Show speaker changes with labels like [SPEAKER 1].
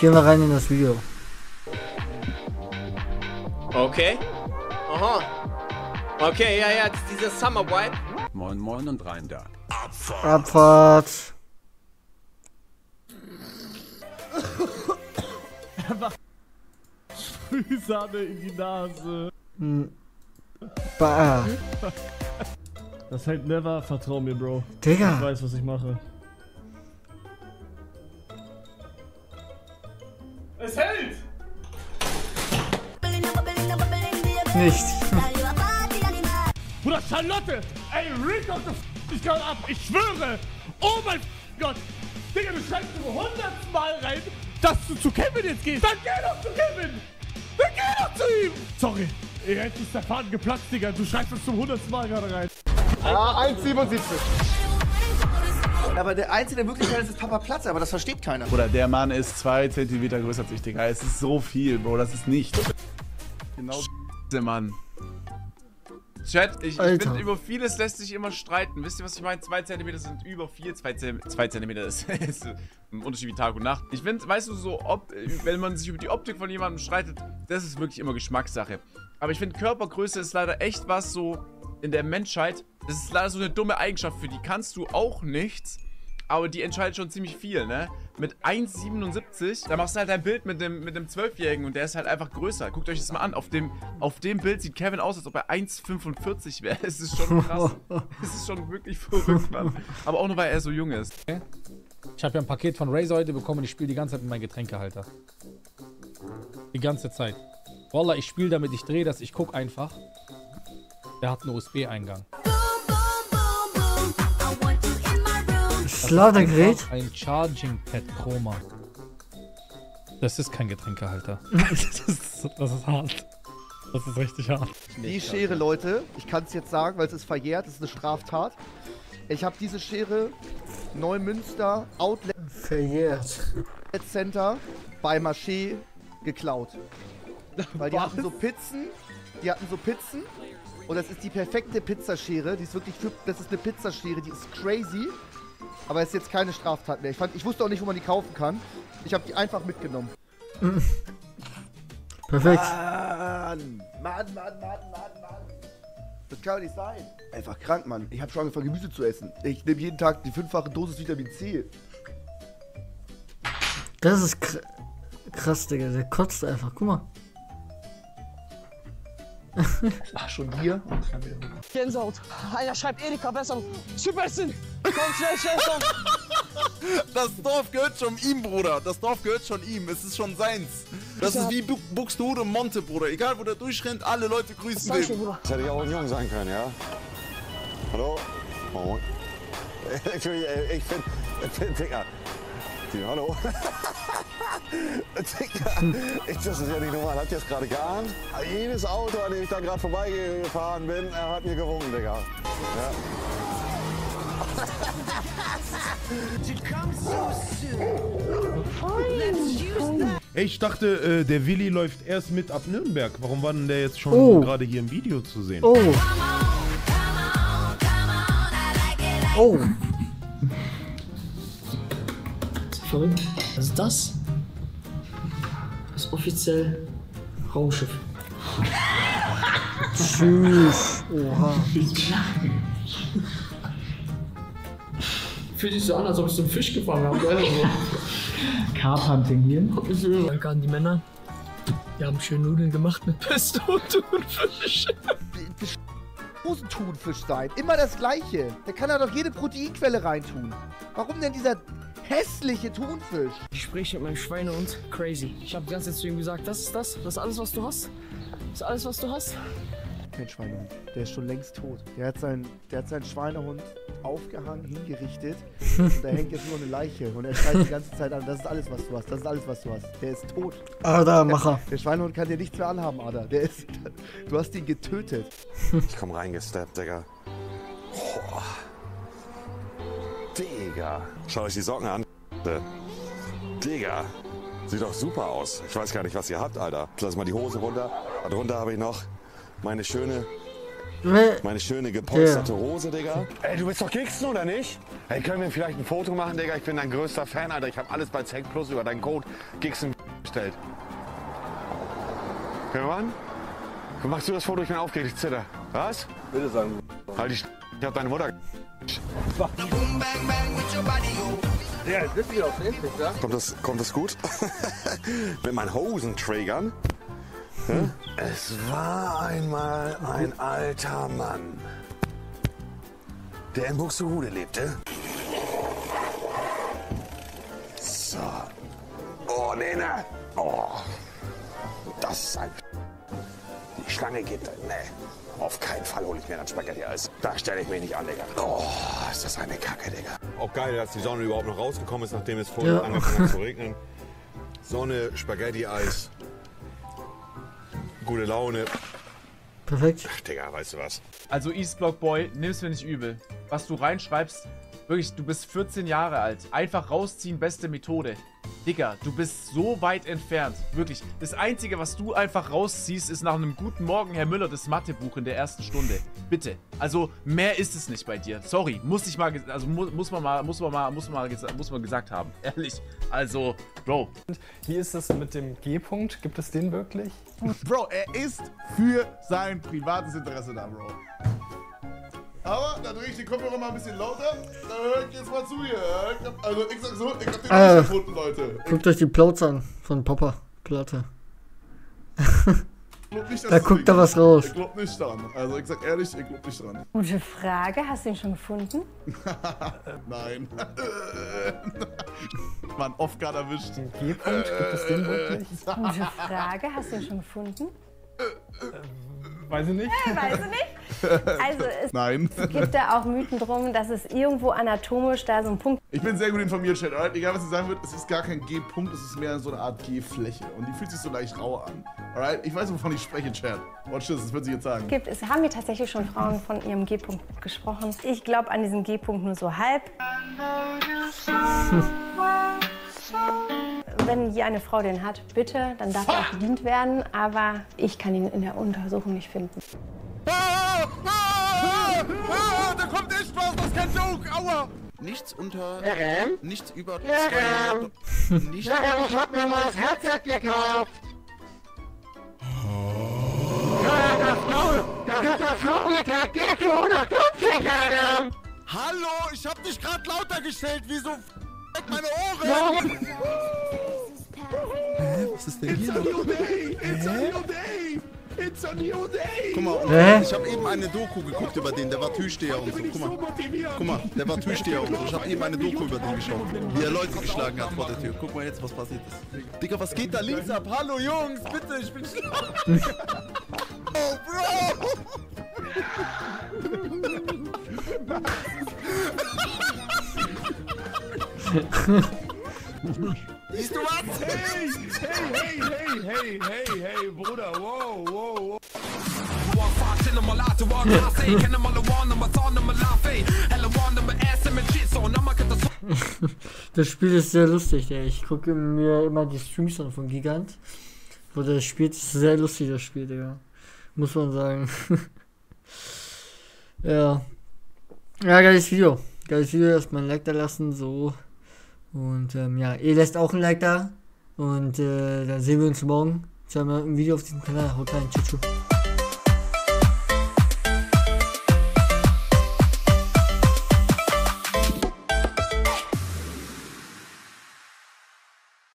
[SPEAKER 1] Gehen wir rein in das Video.
[SPEAKER 2] Okay. Aha. Okay, ja, ja, das ist dieser Summer Vibe.
[SPEAKER 3] Moin Moin und rein da.
[SPEAKER 1] Abfahrt.
[SPEAKER 4] Sahne in die Nase.
[SPEAKER 1] Hm. Bah.
[SPEAKER 4] Das hält never, vertrau mir, Bro. Ich
[SPEAKER 1] Digga.
[SPEAKER 4] weiß, was ich mache. Es hält!
[SPEAKER 1] Nicht.
[SPEAKER 4] Bruder, Charlotte! Ey, Rick auf dich gerade ab! Ich schwöre! Oh mein Gott! Digga, du schreibst zum hundertsten Mal rein, dass du zu Kevin jetzt gehst! Dann geh doch zu Kevin! Dann geh doch zu ihm! Sorry, Ey, jetzt ist der Faden geplatzt, Digga. Du schreibst das zum hundertsten Mal gerade rein.
[SPEAKER 5] Ah, 1,77. Aber der Einzige, der wirklich kann, ist, ist Papa Platz, aber das versteht keiner.
[SPEAKER 3] Bruder, der Mann ist zwei Zentimeter größer als ich, Digga. Es ist so viel, Bro. Das ist nicht. Genau, der Mann.
[SPEAKER 2] Chat, ich, ich finde, über vieles lässt sich immer streiten. Wisst ihr, was ich meine? 2 cm sind über 4, 2 cm ist, ist ein Unterschied wie Tag und Nacht. Ich finde, weißt du, so, ob, wenn man sich über die Optik von jemandem streitet, das ist wirklich immer Geschmackssache. Aber ich finde, Körpergröße ist leider echt was so in der Menschheit. Das ist leider so eine dumme Eigenschaft, für die kannst du auch nichts. Aber die entscheidet schon ziemlich viel, ne? Mit 1,77, da machst du halt ein Bild mit dem, mit dem 12-Jährigen und der ist halt einfach größer. Guckt euch das mal an. Auf dem, auf dem Bild sieht Kevin aus, als ob er 1,45 wäre. Es ist schon krass. Es ist schon wirklich verrückt, Mann. Aber auch nur, weil er so jung ist.
[SPEAKER 6] Ich habe ja ein Paket von Razer heute bekommen und ich spiele die ganze Zeit mit meinem Getränkehalter. Die ganze Zeit. Wallah, ich spiele damit, ich drehe das, ich guck einfach. Der hat einen USB-Eingang.
[SPEAKER 1] Das Ladegerät?
[SPEAKER 6] Ein Charging Pad Chroma. Das ist kein Getränkehalter. das, ist, das ist hart. Das ist richtig hart.
[SPEAKER 5] Die Schere, Leute, ich kann es jetzt sagen, weil es ist verjährt, es ist eine Straftat. Ich habe diese Schere Neumünster Outlet
[SPEAKER 1] Verjährt.
[SPEAKER 5] Center bei Marché geklaut. Weil die hatten so Pizzen, die hatten so Pizzen und das ist die perfekte Pizzaschere. Die ist wirklich, für, das ist eine Pizzaschere, die ist crazy. Aber es ist jetzt keine Straftat mehr. Ich, fand, ich wusste auch nicht, wo man die kaufen kann. Ich habe die einfach mitgenommen.
[SPEAKER 1] Perfekt.
[SPEAKER 5] Mann, Mann, Mann, Mann, Mann, Mann. Das kann doch nicht sein. Einfach krank, Mann. Ich habe schon angefangen, Gemüse zu essen. Ich nehme jeden Tag die fünffache Dosis Vitamin C.
[SPEAKER 1] Das ist kr krass, Digga. Der kotzt einfach. Guck mal.
[SPEAKER 5] Ach, schon hier?
[SPEAKER 7] Gänsehaut. Einer schreibt Erika besser. Super Sinn. Komm, schnell, schnell, komm.
[SPEAKER 8] Das Dorf gehört schon ihm, Bruder. Das Dorf gehört schon ihm. Es ist schon seins. Das ist wie Bu- Buxtehude und Monte, Bruder. Egal, wo der durchrennt, alle Leute grüßen den.
[SPEAKER 7] Bruder.
[SPEAKER 9] Das hätte ich auch ein Jung sein können, ja? Hallo? Oh. Ich bin, ich bin, Digga. Hallo? Digga, ich, das ist ja nicht normal. Habt ihr das gerade geahnt? Jedes Auto, an dem ich da gerade vorbeigefahren bin, er hat mir gewunken, Digga. Ja.
[SPEAKER 10] Ey, ich dachte, äh, der Willi läuft erst mit ab Nürnberg. Warum war denn der jetzt schon
[SPEAKER 1] Oh.
[SPEAKER 10] gerade hier im Video zu sehen?
[SPEAKER 1] Oh. Oh.
[SPEAKER 7] Verrückt. Was ist das? Ist offiziell Raumschiff.
[SPEAKER 1] Tschüss. Oha.
[SPEAKER 7] Fühlt sich so an, als ob ich so einen Fisch gefangen habe. Gell? Carp-Hunting hier. Danke an die Männer. Die haben schön Nudeln gemacht mit Pesto und Thunfisch.
[SPEAKER 5] Muss ein Thunfisch sein. Immer das Gleiche. Der kann da doch jede Proteinquelle reintun. Warum denn dieser hässliche Thunfisch?
[SPEAKER 7] Ich spreche mit meinem Schweinehund crazy. Ich habe die ganze Zeit zu ihm gesagt, das ist das, das ist alles, was du hast. Das ist alles, was du hast.
[SPEAKER 5] Kein Schweinehund. Der ist schon längst tot. Der hat, sein, der hat seinen Schweinehund aufgehangen, hingerichtet. und da hängt jetzt nur eine Leiche. Und er schreit die ganze Zeit an, das ist alles, was du hast. Das ist alles, was du hast. Der ist tot.
[SPEAKER 1] Ada, Macher.
[SPEAKER 5] Der Schweinehund kann dir nichts mehr anhaben, Ada. Der ist, du hast ihn getötet.
[SPEAKER 9] Ich komm reingesteppt, Digga. Boah. Digga. Schaut euch die Socken an. Digga. Sieht doch super aus. Ich weiß gar nicht, was ihr habt, Alter. Lass mal die Hose runter. Darunter habe ich noch meine schöne Meine schöne gepolsterte Hose, Digga. Ey, du bist doch Kicksten, oder nicht? Ey, können wir vielleicht ein Foto machen, Digga? Ich bin dein größter Fan, Alter. Ich habe alles bei Zack Plus über deinen Code Kicksten bestellt. Können wir machen? Machst du das Foto? Ich bin aufgeregt, ich zitter. Was?
[SPEAKER 11] Bitte sagen.
[SPEAKER 9] Halt dich, ich hab deine Mutter.
[SPEAKER 11] Ja, das ist wieder aufs Endlich, ja?
[SPEAKER 9] Kommt das, kommt das gut? Mit meinen Hosenträgern. Ja? Es war einmal ein alter Mann, der in Buxtehude lebte. So. Oh, Nena. Oh. Das ist ein... Schlange geht... Nee. Auf keinen Fall hole ich mir dann Spaghetti-Eis. Da stelle ich mich nicht an, Digga. Oh, ist das eine Kacke, Digga.
[SPEAKER 8] Auch geil, dass die Sonne überhaupt noch rausgekommen ist, nachdem es vorher
[SPEAKER 1] Ja.
[SPEAKER 8] angefangen hat zu regnen. Sonne, Spaghetti-Eis. Gute Laune.
[SPEAKER 1] Perfekt.
[SPEAKER 8] Ach, Digga, weißt du was?
[SPEAKER 2] Also Eastblock Boy, nimm's mir nicht übel. Was du reinschreibst, wirklich, du bist 14 Jahre alt. Einfach rausziehen, beste Methode. Digga, du bist so weit entfernt. Wirklich. Das Einzige, was du einfach rausziehst, ist nach einem guten Morgen, Herr Müller, das Mathebuch in der ersten Stunde. Bitte. Also, mehr ist es nicht bei dir. Sorry, muss ich mal, also mu muss man mal, muss man mal, muss man mal, muss man gesagt haben. Ehrlich. Also, Bro.
[SPEAKER 12] Wie ist es mit dem G-Punkt? Gibt es den wirklich?
[SPEAKER 3] Bro, er ist für sein privates Interesse da, Bro. Aber da drehe ich den Kopfhörer mal ein bisschen lauter. Da hört jetzt mal zu hier. Ich hab, also ich sag so, ich hab den
[SPEAKER 1] Ah.
[SPEAKER 3] nicht gefunden, Leute.
[SPEAKER 1] Guckt euch die Plautes an von Popper. Platte.
[SPEAKER 3] Nicht,
[SPEAKER 1] Da guckt da was raus.
[SPEAKER 3] Ich glaub nicht dran. Also ich sag ehrlich, ich glaub nicht dran.
[SPEAKER 13] Gute Frage. Hast du ihn schon gefunden?
[SPEAKER 3] Nein. Mann, off gerade erwischt.
[SPEAKER 12] Den G-Punkt? Gibt es den wirklich?
[SPEAKER 13] Gute Frage. Hast du ihn schon gefunden?
[SPEAKER 12] Weiß ich nicht.
[SPEAKER 13] Weiß ich nicht. Also es
[SPEAKER 3] Nein.
[SPEAKER 13] gibt da auch Mythen drum, dass es irgendwo anatomisch da so ein Punkt
[SPEAKER 3] Ich bin sehr gut informiert, Chat. Alright? Egal, was ich sagen würde, es ist gar kein G-Punkt, es ist mehr so eine Art G-Fläche. Und die fühlt sich so leicht rau an. Alright? Ich weiß, wovon ich spreche, Chat. Watch this, das wird sie jetzt sagen.
[SPEAKER 13] gibt. Es haben mir tatsächlich schon Frauen von ihrem G-Punkt gesprochen. Ich glaube an diesen G-Punkt nur so halb. Wenn hier eine Frau den hat, bitte, dann darf er auch bedient werden. Aber ich kann ihn in der Untersuchung nicht finden.
[SPEAKER 8] Ah, ah, ah, da kommt echt was, das ist kein Joke, aua!
[SPEAKER 11] Nichts unter.
[SPEAKER 14] Ähm?
[SPEAKER 11] Nichts über.
[SPEAKER 14] Ähm?
[SPEAKER 11] Nicht.
[SPEAKER 14] Ja, ich hab mir mal das Headset gekauft. Ja, das Maul, das ist das Vormittag, geht du oder Dummfinger,
[SPEAKER 8] Hallo, ich hab dich gerade lauter gestellt, wieso f meine Ohren?
[SPEAKER 11] Hä, was ist denn hier?
[SPEAKER 3] It's a new day! It's a new day! It's a new day!
[SPEAKER 11] Guck mal,
[SPEAKER 1] Hä?
[SPEAKER 11] ich habe eben eine Doku geguckt über den, der war Türsteher und so. Guck mal, guck mal, der war Türsteher und so. Ich habe eben eine Doku über den geschaut, wie er Leute geschlagen hat vor der Tür. Guck mal jetzt, was passiert ist. Digga, was geht da links ab?
[SPEAKER 8] Hallo Jungs, bitte, ich bin schlau. oh, Bro!
[SPEAKER 11] Siehst du was?
[SPEAKER 4] Hey, hey, hey, hey, hey, hey, Bruder, wow, wow, wow.
[SPEAKER 1] Das Spiel ist sehr lustig, ey. Ich gucke mir immer die Streams an von Gigant. Wo der spielt, ist sehr lustig, das Spiel, Digga. Muss man sagen. ja. Ja, geiles Video. Geiles Video, erstmal ein Like da lassen, so. Und ähm, ja, ihr lässt auch ein Like da. Und äh, dann sehen wir uns morgen zu einem Video auf diesem Kanal. Haut rein, tschüss.